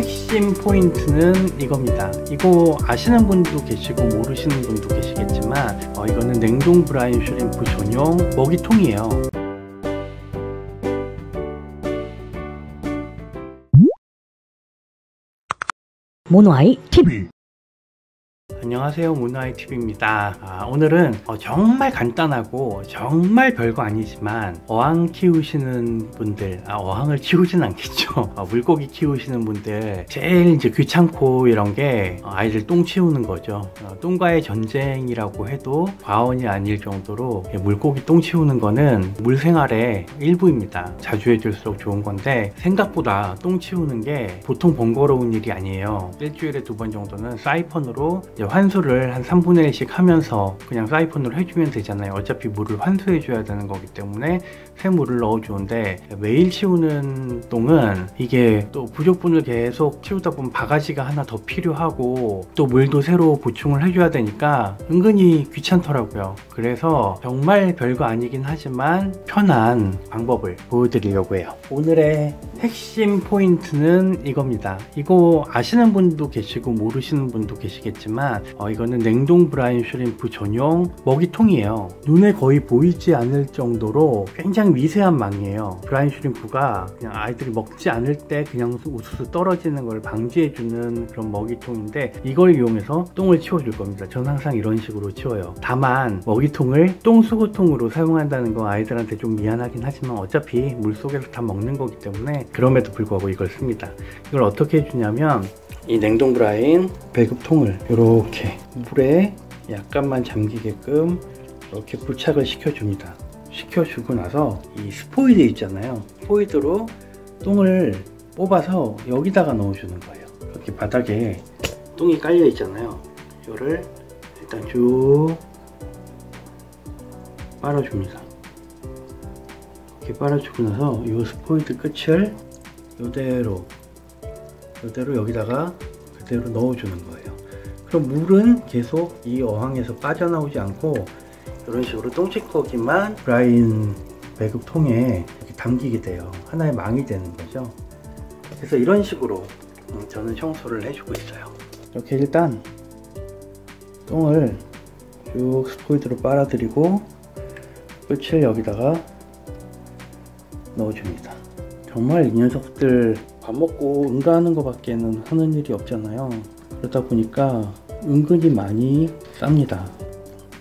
핵심 포인트는 이겁니다. 이거 아시는 분도 계시고 모르시는 분도 계시겠지만 어, 이거는 냉동 brine shrimp 전용 먹이통이에요. 모노아이 TV 안녕하세요 문화이TV입니다. 아, 오늘은 어, 정말 간단하고 정말 별거 아니지만 어항 키우시는 분들 아, 어항을 키우진 않겠죠. 아, 물고기 키우시는 분들 제일 이제 귀찮고 이런 게 어, 아이들 똥 치우는 거죠. 어, 똥과의 전쟁이라고 해도 과언이 아닐 정도로 물고기 똥 치우는 거는 물생활의 일부입니다. 자주 해줄수록 좋은 건데 생각보다 똥 치우는 게 보통 번거로운 일이 아니에요. 일주일에 두 번 정도는 사이펀으로 환수를 한 3분의 1씩 하면서 그냥 사이펀으로 해주면 되잖아요. 어차피 물을 환수해 줘야 되는 거기 때문에 새 물을 넣어 주는데 매일 치우는 똥은 이게 또 부족분을 계속 치우다 보면 바가지가 하나 더 필요하고 또 물도 새로 보충을 해줘야 되니까 은근히 귀찮더라고요. 그래서 정말 별거 아니긴 하지만 편한 방법을 보여드리려고 해요. 오늘의 핵심 포인트는 이겁니다. 이거 아시는 분도 계시고 모르시는 분도 계시겠지만 어, 이거는 냉동 brine shrimp 전용 먹이통이에요. 눈에 거의 보이지 않을 정도로 굉장히 미세한 망이에요. brine shrimp가 그냥 아이들이 먹지 않을 때 그냥 우수수 떨어지는 걸 방지해주는 그런 먹이통인데 이걸 이용해서 똥을 치워줄 겁니다. 전 항상 이런 식으로 치워요. 다만 먹이통을 똥 수거통으로 사용한다는 건 아이들한테 좀 미안하긴 하지만 어차피 물속에서 다 먹는 거기 때문에 그럼에도 불구하고 이걸 씁니다. 이걸 어떻게 해주냐면 이 냉동 브라인 배급통을 이렇게 물에 약간만 잠기게끔 이렇게 부착을 시켜줍니다. 시켜주고 나서 이 스포이드 있잖아요. 스포이드로 똥을 뽑아서 여기다가 넣어주는 거예요. 이렇게 바닥에 똥이 깔려 있잖아요. 이거를 일단 쭉 빨아줍니다. 이렇게 빨아주고 나서 이 스포이드 끝을 이대로 이대로 여기다가 그대로 넣어주는 거예요. 그럼 물은 계속 이 어항에서 빠져나오지 않고 이런 식으로 똥찌꺼기만 브라인 배급통에 담기게 돼요. 하나의 망이 되는 거죠. 그래서 이런 식으로 저는 청소를 해주고 있어요. 이렇게 일단 똥을 쭉 스포이드로 빨아들이고 끝을 여기다가 넣어줍니다. 정말 이 녀석들 밥 먹고 응가하는 것밖에는 하는 일이 없잖아요. 그러다 보니까 은근히 많이 쌉니다.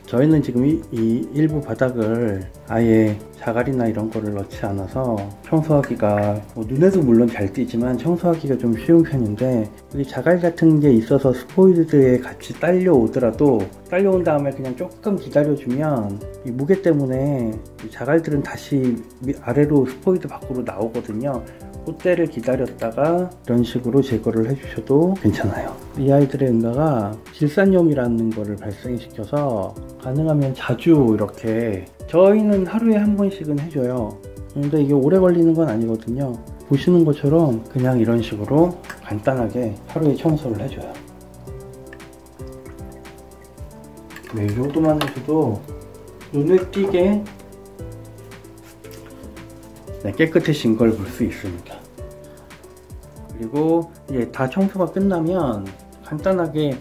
저희는 지금 이, 이, 일부 바닥을 아예 자갈이나 이런 거를 넣지 않아서 청소하기가 뭐 눈에도 물론 잘 띄지만 청소하기가 좀 쉬운 편인데 이 자갈 같은 게 있어서 스포이드에 같이 딸려오더라도 딸려온 다음에 그냥 조금 기다려주면 이 무게 때문에 자갈들은 다시 아래로 스포이드 밖으로 나오거든요 그때를 기다렸다가 이런 식으로 제거를 해주셔도 괜찮아요. 이 아이들의 응가가 질산염이라는 것을 발생시켜서 가능하면 자주 이렇게 저희는 하루에 한 번씩은 해줘요. 근데 이게 오래 걸리는 건 아니거든요. 보시는 것처럼 그냥 이런 식으로 간단하게 하루에 청소를 해줘요. 네, 이 정도만 해줘도 눈에 띄게 네, 깨끗해진 걸 볼 수 있습니다. 그리고 이제 다 청소가 끝나면 간단하게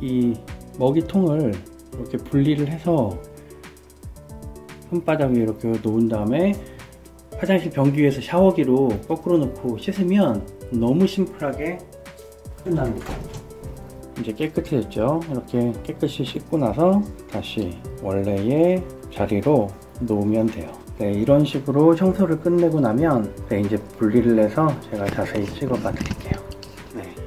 이 먹이통을 이렇게 분리를 해서 손바닥 위에 이렇게 놓은 다음에 화장실 변기 위에서 샤워기로 거꾸로 놓고 씻으면 너무 심플하게 끝납니다. 이제 깨끗해졌죠? 이렇게 깨끗이 씻고 나서 다시 원래의 자리로 놓으면 돼요. 네, 이런 식으로 청소를 끝내고 나면 네, 이제 분리를 해서 제가 자세히 찍어 봐 드릴게요.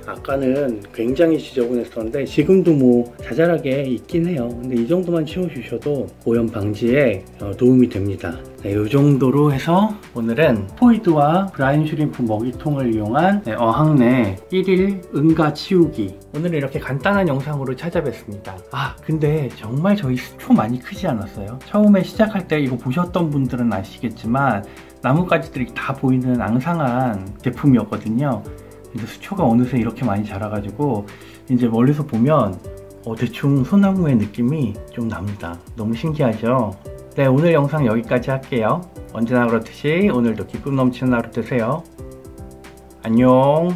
네, 아까는 굉장히 지저분했었는데 지금도 뭐 자잘하게 있긴 해요. 근데 이 정도만 치워주셔도 오염 방지에 어, 도움이 됩니다. 네, 이 정도로 해서 오늘은 포이드와 브라인 슈림프 먹이통을 이용한 네, 어항 내 1일 응가 치우기 오늘은 이렇게 간단한 영상으로 찾아뵙습니다 아 근데 정말 저희 수초 많이 크지 않았어요? 처음에 시작할 때 이거 보셨던 분들은 아시겠지만 나뭇가지들이 다 보이는 앙상한 제품이었거든요 이제 수초가 어느새 이렇게 많이 자라가지고 이제 멀리서 보면 어, 대충 소나무의 느낌이 좀 납니다. 너무 신기하죠? 네, 오늘 영상 여기까지 할게요. 언제나 그렇듯이 오늘도 기쁨 넘치는 하루 되세요. 안녕!